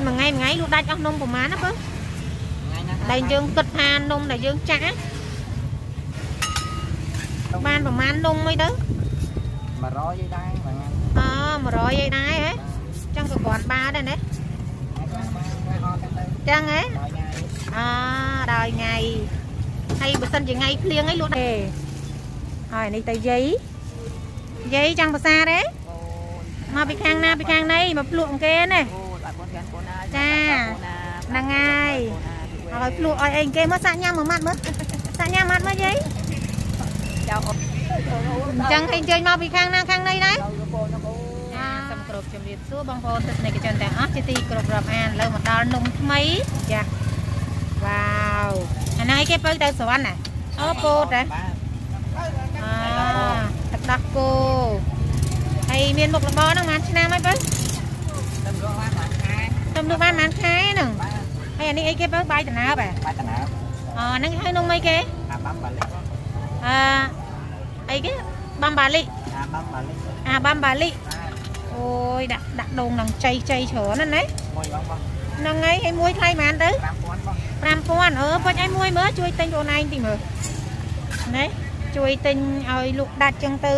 ហើយមួយថ្ងៃមួយថ្ងៃលក់ដាច់អស់នំប្រហែលណាបើថ្ងៃណាដែលយើងគិតថានំដែលយើងចាក់ណាបានប្រហែលនំអីទៅ100យីដែរបងថ្ងៃអ100អីដែរហ៎ចឹងក៏គ្រាន់បានដែរណាបានបានអត់ទៅចឹងហ៎ដល់ថ្ងៃអដល់ថ្ងៃហើយបើសិនជាថ្ងៃភ្លៀងអីលក់ទេហើយនេះទៅយាយយាយចាំភាសាទេអូនមកពីខាងណាពីខាងណីមកភ្លក់អង្គគេណា ចាហ្នឹងហើយឲ្យភ្លក់ឲ្យអីអង្គគេមកសាក់ញ៉ាំមួយម៉ាត់មើលសាក់ញ៉ាំម៉ាត់មើលយាយចៅអូនអញ្ចឹងឲ្យអញ្ជើញមកពីខាងណាខាងណីដែរចៅកូនអូនសូមគោរពជំរាបសួរបងប្អូនទស្សនិកជនទាំងអស់ជាទីគោរពរាប់អានឥឡូវមកដល់នំថ្មីចាវ៉ាវអានេះគេបើទៅស្រវណ្ណណាអូពោតហ៎បាទអទឹកដោះគោហើយមានមុខរបរហ្នឹងប្រហែលឆ្នាំហើយបើ ទៅរកបានបានខែ ទៅ នោះបានប្រហែលខែហ្នឹងបាទហើយអានេះអីគេបើបាយតំណើបហ៎បាច់តាណាអហ្នឹងហៅនំអីគេអាបាំបាលិអឺអីគេបំបាលីអាបាំបាលិអាបំបាលីបាទអូយដាក់ដាក់ដូងនឹងចៃចៃច្រើនណាស់ណាមួយបងបងហ្នឹងហើយហើយមួយថ្លៃប៉ុន្មានទៅ5000បង5000អឺពុចឲ្យមួយមើលជួយទិញខ្លួនឯងតិចមើលណាជួយទិញឲ្យលក់ដាច់ចឹងទៅ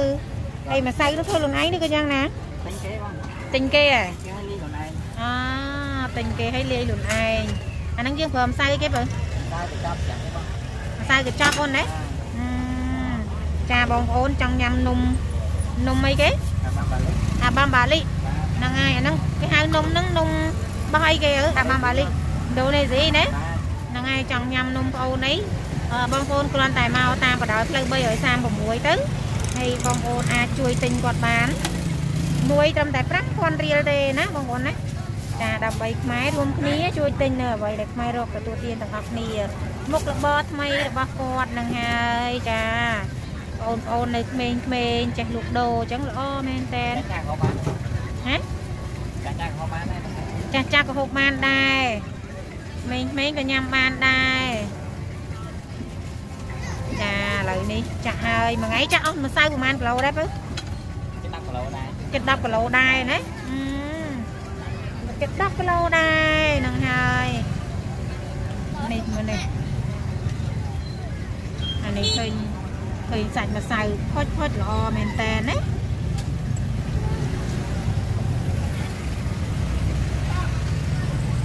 ហើយម្សៅទៅធ្វើខ្លួនឯងនេះក៏យ៉ាងណាទិញគេបងទិញគេហ៎គេឲ្យលីខ្លួនឯងអ ទិញគេឲ្យលាយខ្លួនឯងអាហ្នឹងយើងប្រើម្សៅអីគេបើតែទៅចាប់ចាំទេបងម្សៅកញ្ចប់អូនណាអឺចាបងប្អូនចង់ញ៉ាំនំនំអីគេអាបាំបាលិអាបាំបាលីបាទហ្នឹងហើយអាហ្នឹងគេហៅនំហ្នឹងនំបោះអីគេអើអាបាំបាលីឥណ្ឌូនេស៊ីណាបាទហ្នឹងហើយចង់ញ៉ាំនំប្អូនអីអឺបងប្អូនគ្រាន់តែមកតាមបណ្ដោយផ្លូវ336ទៅហើយបងប្អូនអាចជួយទិញគាត់បានមួយត្រឹមតែ5000រៀលទេណាបងប្អូនណា ចាដើម្បីខ្មែររួមគ្នាជួយទិញនៅអ្វីដែលខ្មែររកទទួលទានទាំងអស់គ្នាមុខរបរថ្មីរបស់គាត់នឹងហើយចាបងប្អូននៅក្មេងៗចេះលក់ដូរអញ្ចឹងល្អមែនតើចាស់ក៏បានហ៎ចាស់ចាស់ក៏បានដែរចាស់ចាស់ក៏ហូបបានដែរក្មេងៗក៏ញ៉ាំបានដែរចាឥឡូវនេះចាក់ហើយមួយថ្ងៃចាក់អស់ម្សៅប្រហែលគីឡូដែរបើជិត10គីឡូដែរជិត10គីឡូដែរណាអឺជិត 10គីឡូដែរហ្នឹងហើយនេះមើលនេះអានេះឃើញឃើញសាច់ម្សៅផុចផុចល្អមែនតើណា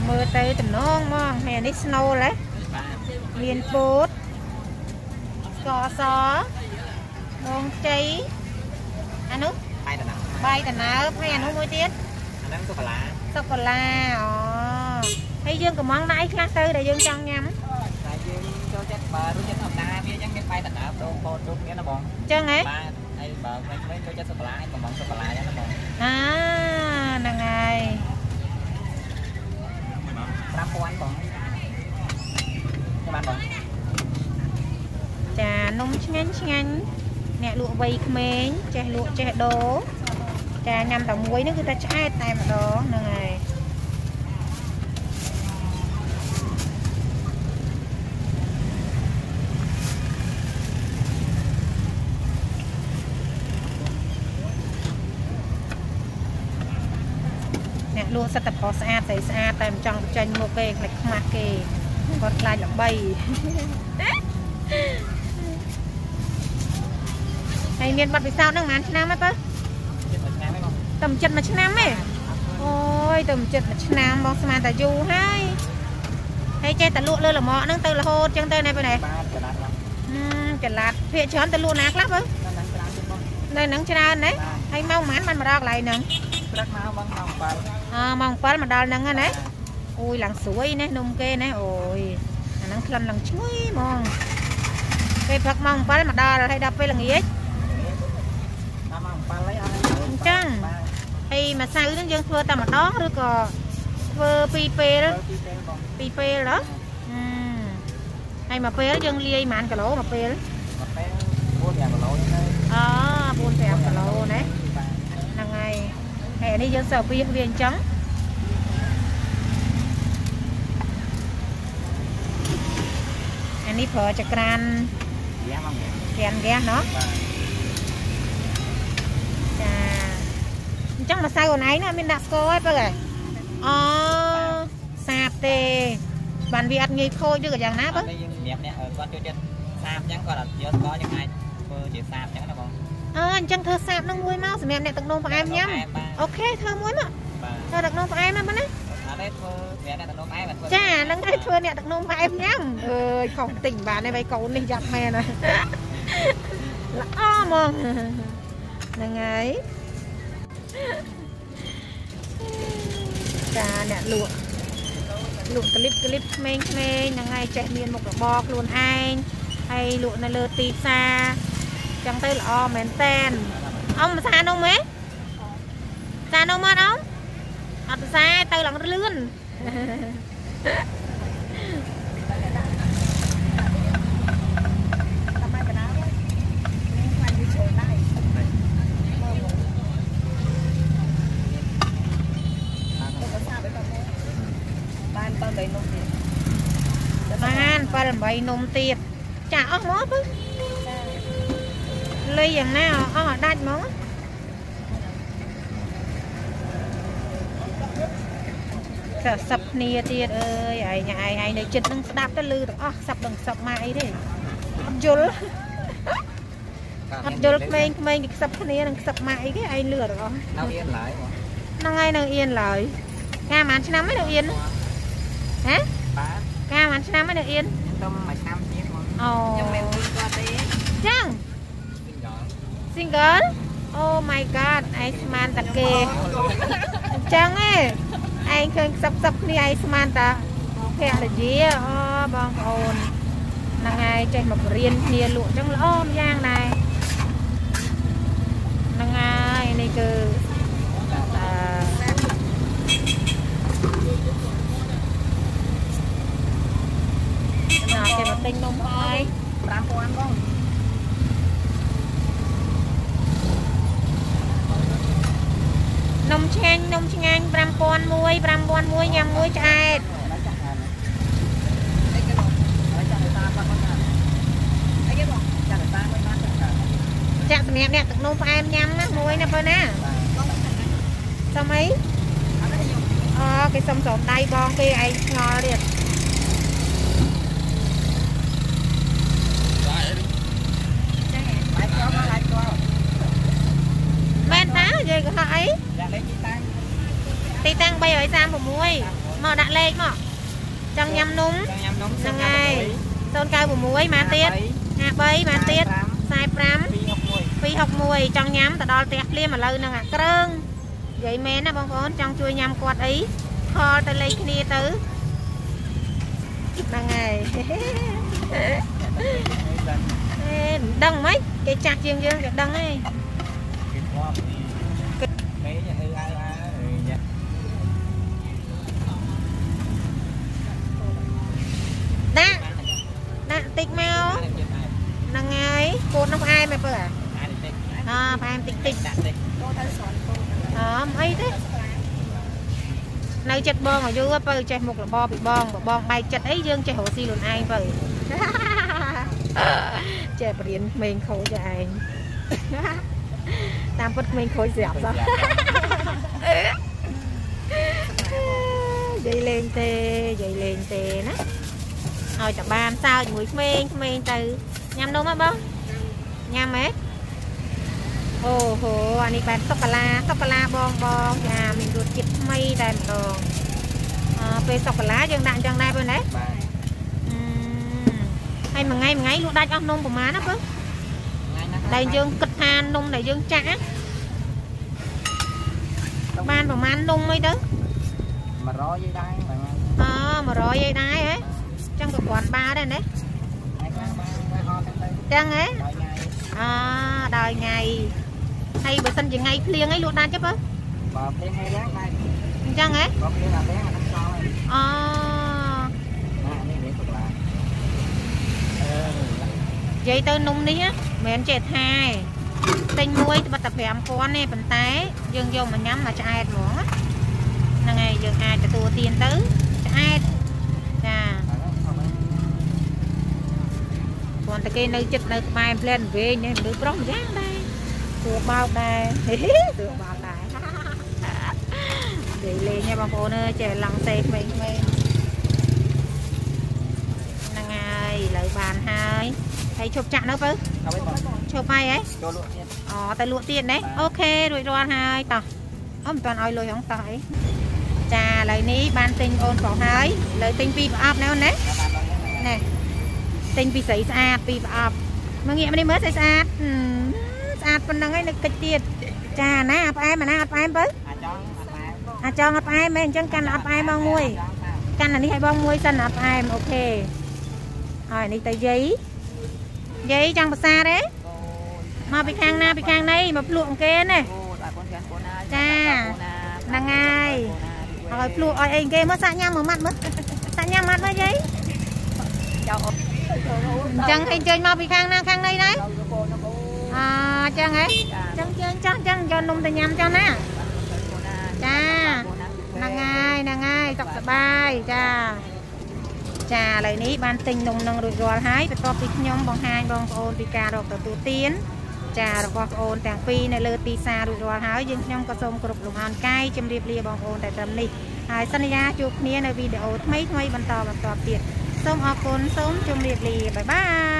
មើលទៅតំណងហ្មងហើយអានេះស្នូលហ៎បាទមានពោតស្ករសដងជ័យអានោះបាយតាណាបាយតណើបហើយអានោះមួយទៀតអាហ្នឹងសុកាឡា សូកូឡាអូហើយយើងកំងដៃខ្លះទៅដែលយើងចង់ញ៉ាំតែយើងចូលចិត្តបើរសជាតិធម្មតាវាអញ្ចឹងមានបាយតាណាដងពោតជុំមានណាបងអញ្ចឹងហ៎បាទហើយបើក្មេងៗចូលចិត្តសុកាឡាហើយកំងសុកាឡាអញ្ចឹងណាបងអាហ្នឹងហើយ5000បងចាំបានបងចានំឆ្ងាញ់ឆ្ងាញ់អ្នកលក់វ័យក្មេងចេះលក់ចេះដូរចាញ៉ាំតែមួយហ្នឹងគឺតែឆ្អែតតែម្ដងហ្នឹងហើយ លក់សិតតែប្រុសស្អាតស្រីស្អាតតែមិនចង់បញ្ចេញមុខគេខ្លាចខ្មាស់គេគាត់ខ្លាចល្បីហើយមានបាត់ពិសោធន៍ហ្នឹងប្រហែលឆ្នាំហើយបើចិត្តមួយឆ្នាំទេបងតែមិនចិត្តមួយឆ្នាំទេអូយតែមិនចិត្តមួយឆ្នាំបងស្មានតែយូរហើយហើយចេះតែលក់លើលំអហ្នឹងទៅរហូតចឹងទៅណែបើណែបាទកដាត់បងហឹមចល័តភាកច្រើនទៅលក់ណាខ្លះបើដល់ហ្នឹងច្រើនទេបងនៅហ្នឹងច្រើនណាហើយម៉ោងប៉ុន្មានបានមកដល់កន្លែងហ្នឹងព្រឹកមកបងមក7 អឺម៉ោង7មកដល់ហ្នឹងហ្នឹងណាអូយឡើងស្រួយណានំគេណាអូយអាហ្នឹងក្លិនឡើងឈ្ងុយហ្មងពេលព្រឹកម៉ោង7មកដល់ហើយដល់ពេលល្ងាចដល់មក7ហើយអត់អញ្ចឹងបាទហើយម្សៅហ្នឹងយើងធ្វើតែម្ដងឬក៏ធ្វើពីរពេលទៅពីពេលបងពីរពេលហ៎អឺហើយមួយពេលយើងលាយប៉ុន្មានគីឡូមួយពេលមកពេល4 5គីឡូទៅ អូ4 5គីឡូណា បាទ ហ្នឹងហើយហើយអា នេះយើងសូវវាវាអញ្ចឹងអានេះប្រើចក្រានហ្គាសមកហ្គាសហ្គាសណោះចាអញ្ចឹងម្សៅអូនឯងណាមានដាក់ស្ករទេបើអូសាបទេបានវាអត់ងាយខូចឬក៏យ៉ាងណាបើយើងសម្រាប់អ្នកគាត់ចូលចិត្តសាបអញ្ចឹងគាត់អត់យកស្ករយើងអាចធ្វើជាសាបអញ្ចឹងណាបង អើអញ្ចឹងធ្វើសាបនឹងមួយមកសម្រាប់អ្នកទឹកនោមផ្អែមញ៉ាំបាទអូខេធ្វើមួយមកបាទធ្វើទឹកនោមផ្អែមណាបងណាអត់ទេធ្វើសម្រាប់អ្នកតំណងឯងបាទធ្វើចាហ្នឹងគេធ្វើអ្នកទឹកនោមផ្អែមញ៉ាំអើយខុសតិចបានទេបីកូននេះយ៉ាប់មែនហើយល្អហ្មងហ្នឹងហើយចាអ្នកលក់លក់ក្លីបក្លីបក្មេងៗហ្នឹងហើយចេះមានមុខរបរខ្លួនឯងហើយលក់នៅលើទីផ្សារ ចឹងទៅល្អមែនតែនអ៊ំភាសានោះមែនភាសានោះមកអ៊ំអត់ភាសាទៅឡើងលឿនបានតទៅនោះទៀតបាន7 8នំទៀតចាអស់មកពឹ លុយយ៉ាងណាអស់ឲ្យដាច់ហ្មងចាសັບគ្នាទៀតអើយឯងឯងឯងនៅចិត្តនឹងស្ដាប់ទៅលឺទាំងអស់សັបដឹងសັបម៉ាអីទេអត់យល់អត់យល់ក្មេងក្មេងគេខ្សឹបគ្នានឹងខ្សឹបម៉ាអីគេឯងលឺទាំងអស់នៅអៀនឡើយបងហ្នឹងហើយនៅអៀនឡើយកាលប៉ុន្មានឆ្នាំហើយនៅអៀនហ៎បាទកាលប៉ុន្មានឆ្នាំហើយនៅអៀនខ្ញុំមួយឆ្នាំទៀតបងអូខ្ញុំមិនពីគាត់ទេចឹង single Oh my god ឯងស្មានតាគេអញ្ចឹងឯងឯងឃើញខ្សឹបខ្សឹបគ្នាឯងស្មានតាភរិយាអូបងប្អូនហ្នឹងហើយចេះមកបរៀនគ្នាលក់អញ្ចឹងល្អម្យ៉ាងដែរហ្នឹងហើយនេះគឺអឺណាគេមកទិញនំហើយ5000បង នំឆ្ងា ញ់នំឆ្ងាញ់5001 5001ញ៉ាំមួយឆ្អែតអីគេបងអីចាំទៅតាមគាត់គាត់អីគេបងចាំទៅតាមមិនបានទៅបាទចាក់សម្រាប់អ្នកទឹកនោមផ្អែមញ៉ាំណាមួយណាបើណាសុំអីអត់ទេខ្ញុំអូគេសុំស្រោមដៃបងគេឯងឆ្ងល់ទៀតបាយចូលមកឡាយចូលមែនតានិយាយក៏ហត់អីយ៉ាងលេខទីតាំង ទីតាំង336មកដាក់លេខមកចង់ញ៉ាំនំចង់ញ៉ាំនំហ្នឹងហើយ096មកទៀត53មកទៀត45 261 261ចង់ញ៉ាំទៅដល់ផ្ទះភ្លាមឥឡូវហ្នឹងអាក្រើងនិយាយមែនណាបងប្អូនចង់ជួយញ៉ាំគាត់អីខលទៅលេខគ្នាទៅហ្នឹងហើយអេមិនដឹងហ្មងគេចាស់ជាងយើងគេដឹងហីគេធ្លាប់មេញអឺអើអើយ៉ា ដាក់ដាក់តិចមកហ្នឹងហើយកូននោះផ្អែមឯពើអាអផ្អែមតិចតិច ដាក់តិច អមអីទេ នៅចិត្តបងឲ្យយូរពើចេះមុខរបរពីបងបើបងបែកចិត្តអីយើងចេះរកស៊ីខ្លួនឯងពើចេះបរៀនក្មេងខូចឯងតាមពិតក្មេងខូចស្រាប់សោះនិយាយលេងទេនិយាយលេងទេណាឲ្យតែបានសើចជាមួយក្មេងក្មេងទៅញ៉ាំនំហ៎បងញ៉ាំហ៎ អូហូអានេះបែបសុកាឡាសុកាឡាបងបងចាមានរសជាតិថ្មីតែម្ដងអឺពេលសុកាឡាយើងដាក់អញ្ចឹងដែរបងណាបាទអឺហើយមួយថ្ងៃមួយថ្ងៃលក់ដាច់អស់នំប្រហែលណាបងថ្ងៃណាដែលយើងគិតថានំដែលយើងចាក់ណាបានប្រហែលនំអីទៅ100យីដែរបាទថ្ងៃអ100ឯដែរហ៎ចឹងក៏គ្រាន់បាដែរណាថ្ងៃខ្លះបានទៅហត់ទៅចឹងហ៎ដល់ថ្ងៃអដល់ថ្ងៃ ហើយបើសិនជាថ្ងៃភ្លៀងអីលក់ដាច់ទេបើបើភ្លៀងហើយឡើងដែរអញ្ចឹងហ៎បើភ្លៀងអត់ឡើងអាហ្នឹងខ្សោយអូណានេះវាទុកឡើងអឺនិយាយទៅនំនេះណាមិនមែនចេះថាទេទិញមួយត្បិតតែ5000ទេប៉ុន្តែ យើងយកមកញ៉ាំមកឆ្អែតហ្មងណាហ្នឹងហើយយើងអាចទទួលទានទៅឆ្អែតចាគ្រាន់តែគេនៅចិត្តនៅក្បែរផ្លែនវែងនេះមនុស្សប្រុសម្យ៉ាងដែរ ទួបោកដែរទួបោកដែរនិយាយលេងហ៎បងប្អូនអើយចេះឡង់សេក្មេងៗហ្នឹងហើយឥឡូវបានហើយហើយឈប់ចាក់នៅបើឈប់ហើយហ៎ចូលលក់ទៀតអូតែលក់ទៀតណែអូខេរួចរាល់ហើយតោះអូមិនទាន់ឲ្យលុយហងតោះអីចាឥឡូវនេះបានទិញអូនប្រុសហើយឥឡូវទិញពីប្រអប់ណែអូនណែណែទិញពីស្រីស្អាតពីប្រអប់មកងាកមកនេះមើលស្អាតស្អាត ស្អាតប៉ុណ្ណឹងឯងនៅកិច្ចទៀតចាណាផ្អែមណាអត់ផ្អែមបើអាចង់អត់ផ្អែមអាចង់អត់ផ្អែមហ៎អញ្ចឹងកាន់អត់ផ្អែមបងមួយកាន់អានេះឲ្យបងមួយសិនអត់ផ្អែមអូខេហើយនេះទៅយាយយាយចង់ភាសាទេមកពីខាងណាពីខាងណីមកភ្លក់អង្គគេណាចាហ្នឹងហើយឲ្យភ្លក់ឲ្យអីគេមើលសាក់ញ៉ាំមួយម៉ាត់មើលសាក់ញ៉ាំម៉ាត់មើលយាយចៅអញ្ចឹងឯងជើញមកពីខាងណាខាងណីដែរ អាចឹងហ៎ចឹងយើងចង់ចឹងយកនំទៅញ៉ាំចឹងណាចាហ្នឹងហើយហ្នឹងហើយសុខសប្បាយចាចាឥឡូវនេះបានទិញនំនឹងរួចរាល់ហើយបន្ទាប់ពីខ្ញុំបង្ហាញបងប្អូនពីការរកទទួលទានចារបស់បងប្អូនទាំងពីរនៅលើទីផ្សាររួចរាល់ហើយយើងខ្ញុំក៏សូមគោរពលំអរកាយជម្រាបលាបងប្អូនតែត្រឹមនេះហើយសន្យាជួបគ្នានៅវីដេអូថ្មីថ្មីបន្តបន្តទៀតសូមអរគុណសូមជម្រាបលាបាយបាយ